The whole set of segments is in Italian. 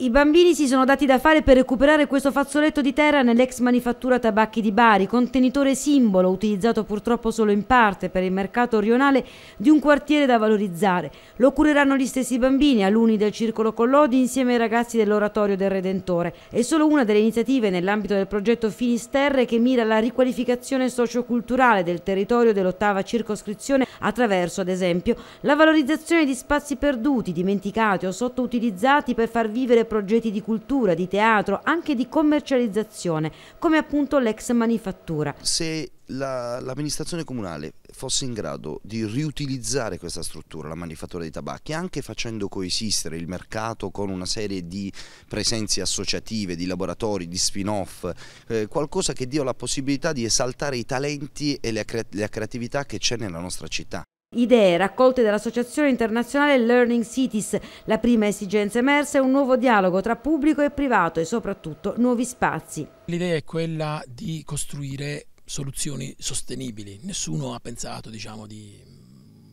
I bambini si sono dati da fare per recuperare questo fazzoletto di terra nell'ex manifattura tabacchi di Bari, contenitore simbolo utilizzato purtroppo solo in parte per il mercato rionale di un quartiere da valorizzare. Lo cureranno gli stessi bambini, alunni del Circolo Collodi insieme ai ragazzi dell'Oratorio del Redentore. È solo una delle iniziative nell'ambito del progetto Finisterre che mira alla riqualificazione socioculturale del territorio dell'ottava circoscrizione attraverso, ad esempio, la valorizzazione di spazi perduti, dimenticati o sottoutilizzati per far vivere progetti di cultura, di teatro, anche di commercializzazione, come appunto l'ex manifattura. Se l'amministrazione comunale fosse in grado di riutilizzare questa struttura, la manifattura dei tabacchi, anche facendo coesistere il mercato con una serie di presenze associative, di laboratori, di spin-off, eh, qualcosa che dia la possibilità di esaltare i talenti e la creatività che c'è nella nostra città. Idee raccolte dall'Associazione Internazionale Learning Cities. La prima esigenza emersa è un nuovo dialogo tra pubblico e privato e soprattutto nuovi spazi. L'idea è quella di costruire soluzioni sostenibili. Nessuno ha pensato diciamo, di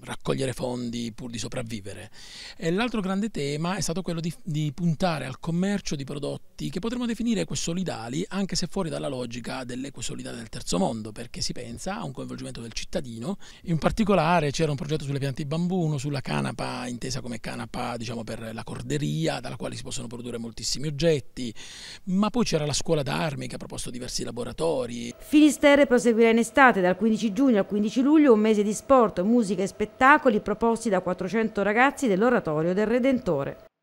raccogliere fondi pur di sopravvivere. E l'altro grande tema è stato quello di, di, puntare al commercio di prodotti che potremmo definire equesolidali, anche se fuori dalla logica dell'equesolidale del terzo mondo, perché si pensa a un coinvolgimento del cittadino. In particolare c'era un progetto sulle piante di bambù, uno sulla canapa, intesa come canapa diciamo, per la corderia, dalla quale si possono produrre moltissimi oggetti, ma poi c'era la scuola d'armi che ha proposto diversi laboratori. Finisterre proseguirà in estate, dal 15 giugno al 15 luglio, un mese di sport, musica e spettacolo spettacoli proposti da 400 ragazzi dell'Oratorio del Redentore.